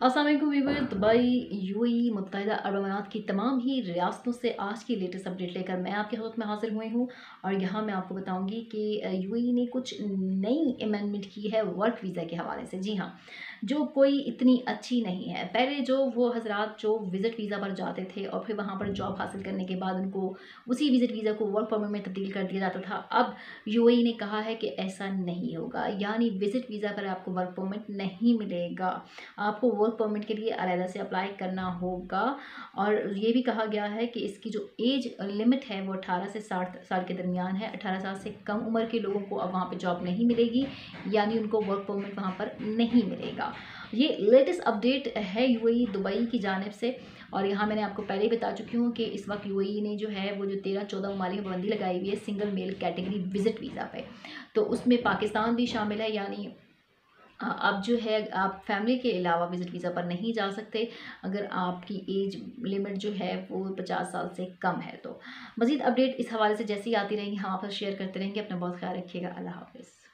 Aslam Weaver Dubai, UAE मुतहदा अरब अमारात की तमाम ही रियासतों से आज की लेटेस्ट अपडेट लेकर मैं आपके खदमत में हाजिर हुई हूँ और यहाँ मैं आपको बताऊँगी कि यू यूएई ने कुछ नई अमेंडमेंट की है वर्क वीज़ा के हवाले से। जी हाँ जो कोई इतनी अच्छी नहीं है। पहले जो वो हजरात जो विज़िट वीज़ा पर जाते थे और फिर वहाँ पर जॉब हासिल करने के बाद उनको उसी विज़िट वीज़ा को वर्क परमिट में तब्दील कर दिया जाता था, अब यू यूएई ने कहा है कि ऐसा नहीं होगा। यानी विज़िट वीज़ा पर आपको वर्क परमिट नहीं मिलेगा। आपको वर्क परमिट के लिए अलहदा से अप्लाई करना होगा। और ये भी कहा गया है कि इसकी जो एज लिमिट है वो अठारह से साठ साल के दरमियान है। अठारह साल से कम उम्र के लोगों को अब वहाँ पर जॉब नहीं मिलेगी, यानी उनको वर्क परमिट वहाँ पर नहीं मिलेगा। ये लेटेस्ट अपडेट है यूएई दुबई की जानब से। और यहाँ मैंने आपको पहले ही बता चुकी हूँ कि इस वक्त यूएई ने जो है वो जो तेरह चौदह ममालिक पाबंदी लगाई हुई है single male category visit visa पे। तो उसमें पाकिस्तान भी शामिल है, यानी अब जो है, आप फैमिली के अलावा विज़िट वीज़ा पर नहीं जा सकते। अगर आपकी एज लिमिट जो है, वो पचास साल से कम है तो। मज़ीद अपडेट इस हवाले से जैसी आती रहेंगी। हम आपसे शेयर करते रहेंगे। अपना बहुत ख्याल रखिएगा। अल्लाह हाफिज़।